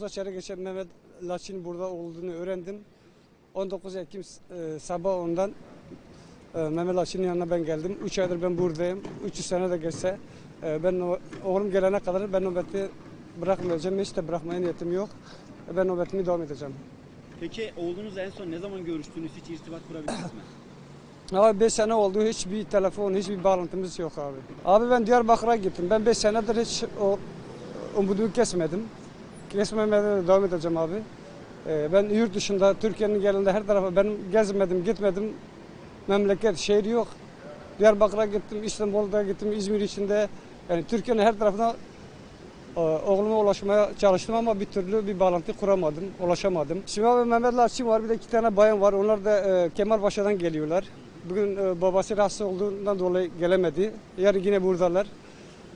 9 çeyrek geçen Mehmet Laçin burada olduğunu öğrendim. 19 Ekim e, sabah ondan e, Mehmet Laçin'in yanına ben geldim. 3 aydır ben buradayım. 300 sene de geçse e, ben oğlum gelene kadar ben nöbeti bırakmayacağım. Hiç de bırakmaya niyetim yok. E, Ben nöbetimi devam edeceğim. Peki oğlunuzla en son ne zaman görüştünüz? Hiç irtibat kurabildiniz mi? Abi 5 sene oldu hiçbir telefon, hiçbir bağlantımız yok abi. Abi ben Diyarbakır'a gittim. Ben 5 senedir hiç o umudumu kesmedim. Kesmemeye de devam edeceğim abi. Ee, ben yurt dışında, Türkiye'nin gelinde her tarafa ben gezmedim, gitmedim. Memleket, şehir yok. Diyarbakır'a gittim, İstanbul'da gittim, İzmir içinde. Yani Türkiye'nin her tarafına e, oğluma ulaşmaya çalıştım ama bir türlü bir bağlantı kuramadım, ulaşamadım. Şimdi abi Mehmet Laçin var, bir de iki tane bayan var. Onlar da e, Kemalpaşa'dan geliyorlar. Bugün e, babası rahatsız olduğundan dolayı gelemedi. Yarın yine buradalar.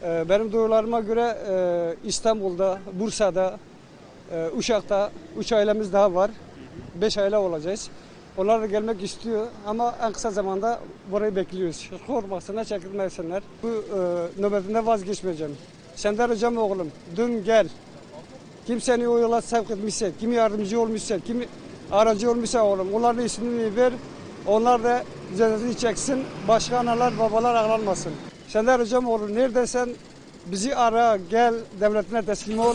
E, benim duyularıma göre e, İstanbul'da, Bursa'da, e, Uşak'ta üç ailemiz daha var. Beş aile olacağız. Onlar da gelmek istiyor ama en kısa zamanda burayı bekliyoruz. Korkmasınlar, çekilmesinler. Bu e, nöbetinde vazgeçmeyeceğim. Senden ricam oğlum, dün gel. Kim seni o yola sevk etmişse, kim yardımcı olmuşsa, kim aracı olmuşsa oğlum, onların ismini ver. Onlar da cezasını çeksin. Başka analar, babalar ağlanmasın. Senden ricam oğlum, neredeysen bizi ara, gel, devletine teslim ol.